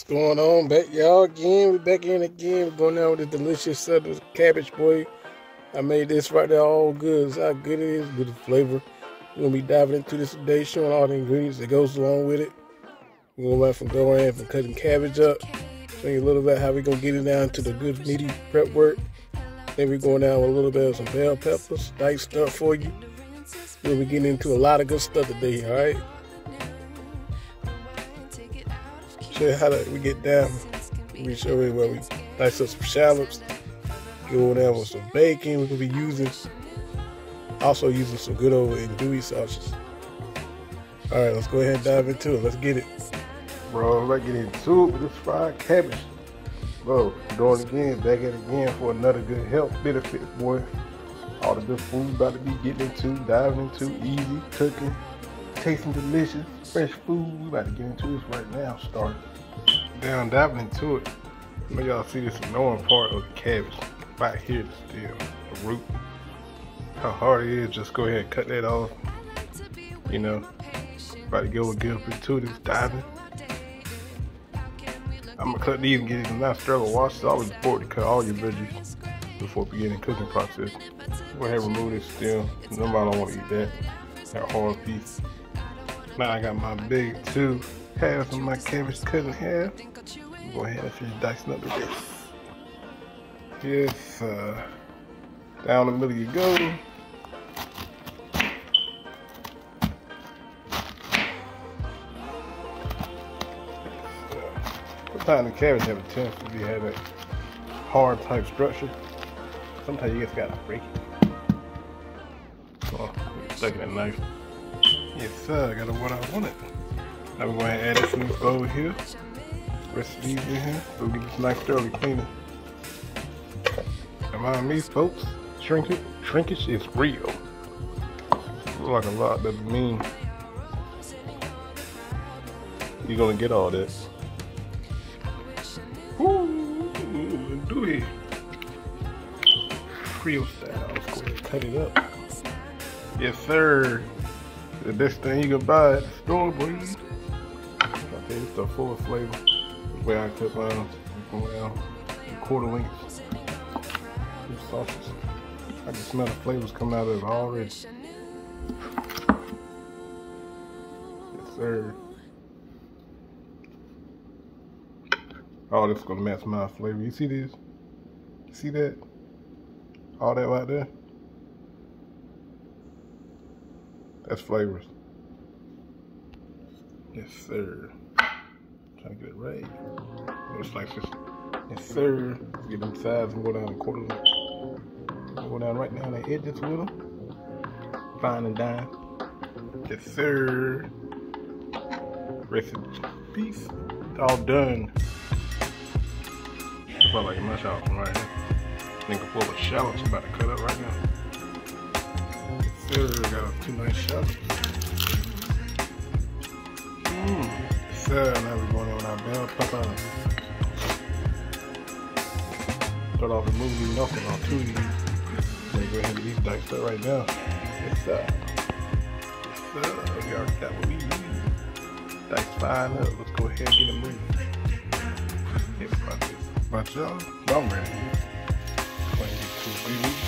What's going on? Back y'all again. We back in again. We're going down with the delicious southern cabbage boy. I made this right there all good. It's how good it is, good flavor. We're gonna be diving into this today, showing all the ingredients that goes along with it. We're gonna learn from going in from cutting cabbage up, showing you a little bit how we're gonna get it down to the good meaty prep work. Then we're going down with a little bit of some bell peppers, diced up for you. We'll be getting into a lot of good stuff today, alright? You how to, we get down. We show you where we dice up some shallots. Go down with some bacon. We're gonna be using, also using some good old andouille sausage. All right, let's go ahead and dive into it. Let's get it. Bro, let's get into it with this fried cabbage. Bro, doing it again, back at it again for another good health benefit, boy. All the good food about to be getting into, diving into, easy, cooking, tasting delicious, fresh food. We about to get into this right now, starting down diving into it. Let y'all see this annoying part of the cabbage. Right here still, the root. How hard it is, just go ahead and cut that off. You know, about to go get up into this diving. I'm gonna cut these and get it not struggle. Wash this always important to cut all your veggies before beginning cooking process. Go ahead and remove this still. Nobody don't want to eat that. That hard piece. Now I got my big two halves of my cabbage cut in half. Go ahead and finish dicing up the rest. Yes, uh, down the middle you go. Sometimes the cabbage have a tendency to be have a hard type structure. Sometimes you just gotta break it. Oh, stuck in a knife. Yes, sir, I got what I wanted. We're going to add this this bowl here. Rest of these in here. So we get this nice thoroughly cleaning. Remind me, folks, shrinkage, shrinkage is real. Look like a lot doesn't mean you're gonna get all that. Ooh, do it. Real style. Cut it up. Yes, sir. The best thing you can buy at the store, boys. It's the full flavor. Way I cut mine, going quarter lengths. Sauces. I can smell the flavors coming out of it already. Yes, sir. Oh, this is gonna match my flavor. You see this? You see that? All that right there? That's flavors. Yes, sir. Trying to get it right. Like this. Yes, sir. Get them sides and go down a quarter. Go down right down the edges with them. Fine and dime. Yes, sir. Rest in peace. It's all done. About like a mush out from right here. Nigga full of shallots about to cut up right now. Sir, got two nice shots. Mmm. Sir, now we're going in with our bell pepper. Start off removing nothing on two of these. Then go ahead and these diced up right now. Yes, sir. Yes, sir. We already got what we need. Dice fine up. Let's go ahead and get. Yes, about this. About y'all? I'm ready. Go ahead and get two babies.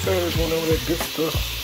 Sir, going over that good stuff.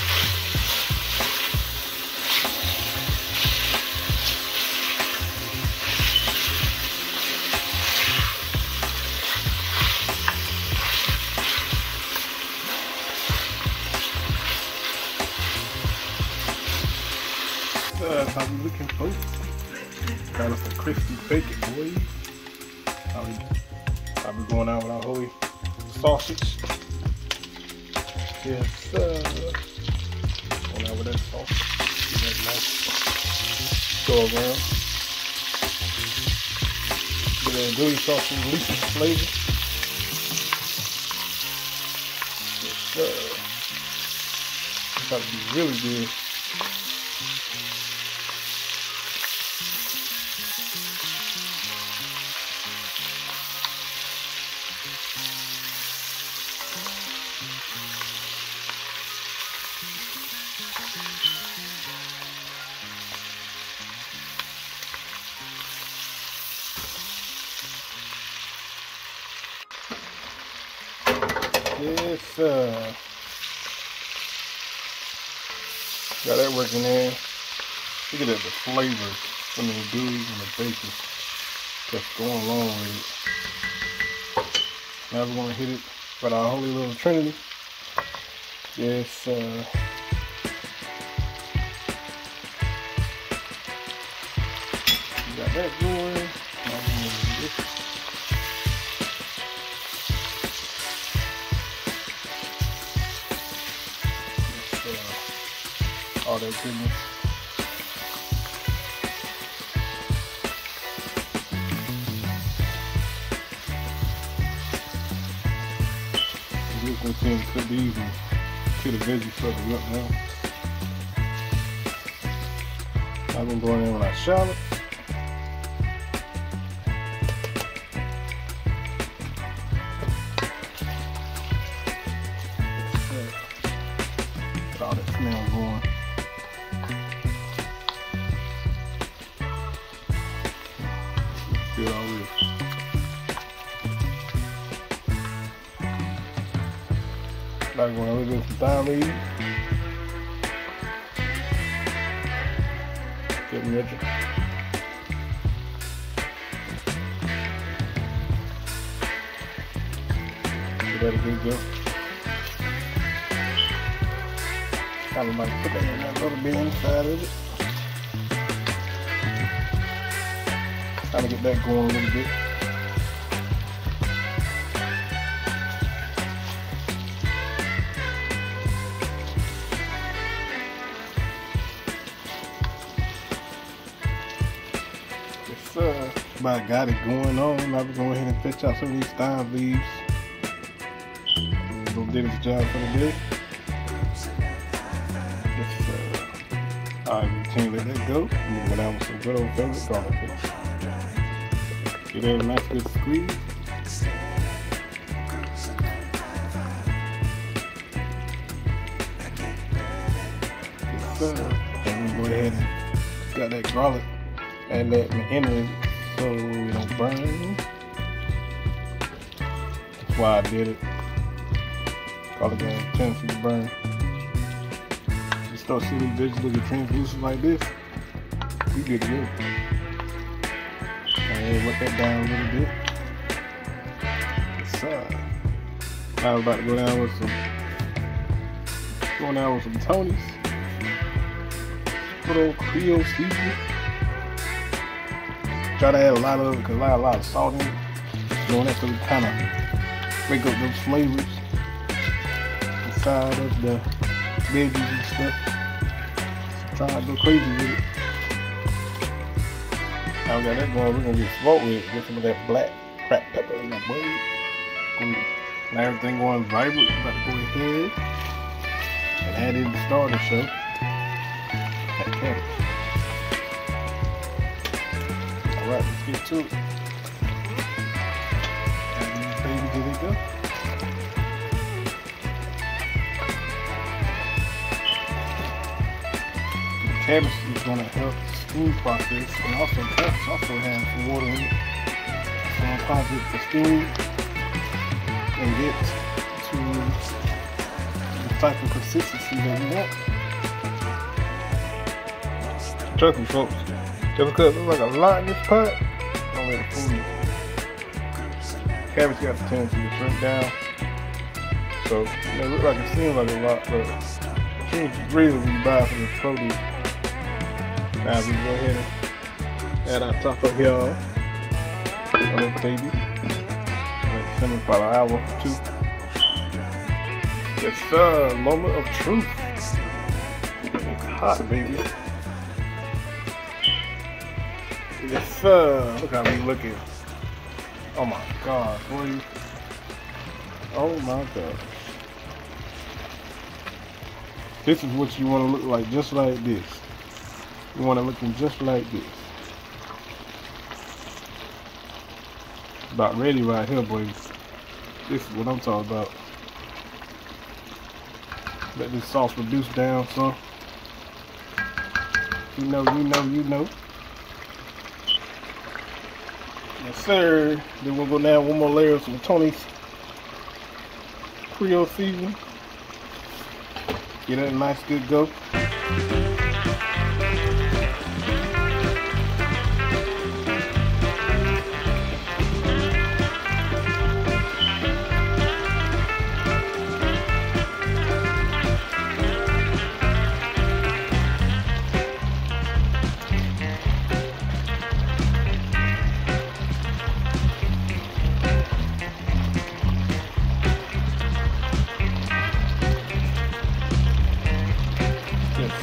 uh, how we looking folks. Got us a crispy bacon, boys. How we, how we going out with our holy sausage. Yes, sir. Going out with that sausage. Get that nice go around. Get that gooey sausage, release the flavor. Yes, sir. Got to be really good. Yes. Got that working there. Look at that, the flavor from the gooey and the bacon that's going along with it. Now we're gonna hit it with our holy little trinity. Yes, uh, got that going. Goodness. This one to be easy. Get the veggie further up now. I've been going in with our shallot. We're gonna look at some thyme leaves. Get me Richard. Give that good go. Kind of like that in that little bit inside of it. Get that going a little bit. I got it going on. Now we're going ahead and fetch out some of these thyme leaves. Gonna do this job for the day. Sir. Alright, continue to let that go. And then down with some good old favorite garlic paste. Get that a nice good squeeze. Yes, sir. And we go ahead and got that garlic. and that in the end of it so we don't burn. That's why I did it. Garlic got a tendency to burn. You start seeing these vegetables get translucent like this, we good to go. And let that down a little bit. Sir. Now we're about to go down with some, going down with some Tony's. Good old Creole seasoning. Try to add a lot of it because I got a lot of salt in it. Doing that to kind of make up those flavors inside of the veggies and stuff. Try to go crazy with it. Now we got that going. We're gonna get smoked with it. Get some of that black cracked pepper in that bowl. Now everything going vibrant. About to go ahead and add in the starter show. That cabbage. Alright, let's get to it. And babies, here they go. The cabbage is going to help the steam process and also cabbage also some water in it. So I'm it to steam and get to the type of consistency that we want. Me folks, just because there's like a lot in this pot, don't let it fool you. Cabbage got the tendency to shrink down. So it may look like it seems like a lot, but it's really when you buy from the produce. Now we go ahead and add our top of here on this baby. Let it simmer for an hour or two. It's the moment of truth. It's hot, baby. Yes, sir. Look how me looking. Oh my god, boy. Oh my god. This is what you want to look like, just like this. You want it looking just like this. About ready right here, boys. This is what I'm talking about. Let this sauce reduce down some. You know, you know, you know. Yes, sir. Then we'll go down one more layer of some Tony's Creole seasoning. Get it a nice good go.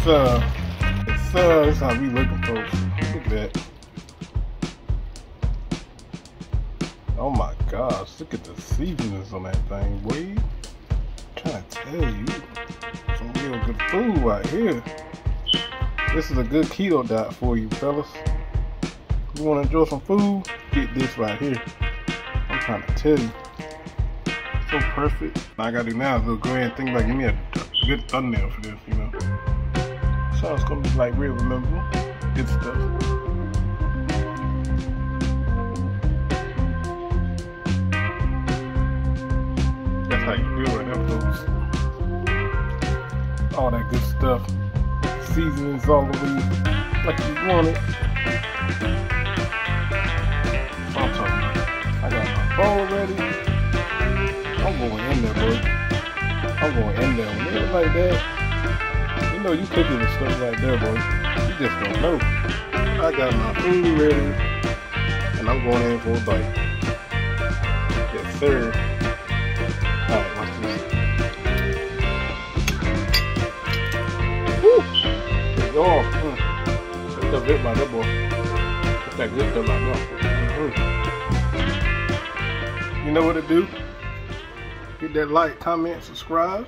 Uh, it's uh, that's how we looking, folks. Look at that. Oh my gosh, look at the seasonings on that thing, boy. I'm trying to tell you, some real good food right here. This is a good keto diet for you, fellas. You want to enjoy some food? Get this right here. I'm trying to tell you. So perfect. All I gotta do now is go ahead and think about give me a good thumbnail for this, you know. So it's gonna be like real memorable. Good stuff. That's how you it, up folks. All that good stuff. Seasonings all the way like you want it. I'm talking about. I got my bowl ready. I'm going in there, boy. I'm going in there. When like that, you know you cooking with stuff like that, boy. You just don't know. I got my food ready, and I'm going in for a bite. Yes, sir. Alright, watch this. Woo! There you Mm. That stuff hit by that boy. That's that good stuff like that. Mm. You know what to do? Hit that like, comment, subscribe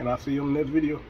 and I'll see you in the next video.